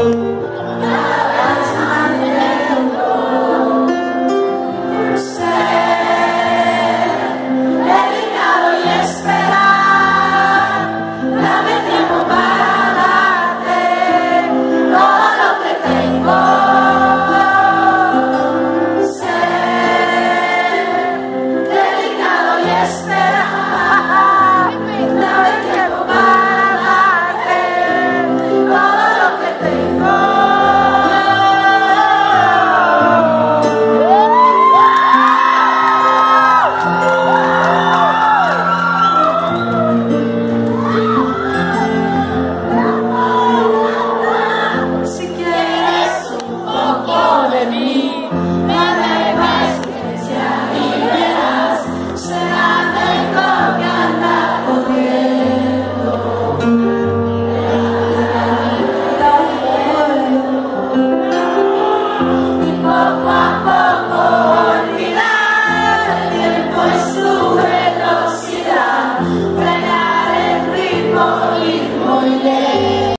Obrigado.